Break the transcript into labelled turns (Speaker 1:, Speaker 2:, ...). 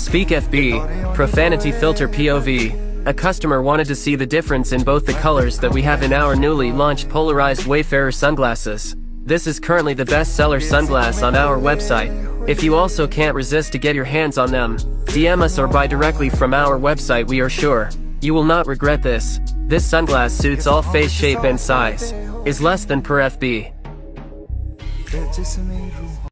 Speaker 1: Speak FB, Profanity Filter POV. A customer wanted to see the difference in both the colors that we have in our newly launched polarized Wayfarer sunglasses. This is currently the best seller sunglass on our website. If you also can't resist to get your hands on them, DM us or buy directly from our website we are sure. You will not regret this. This sunglass suits all face shape and size. Is less than per FB.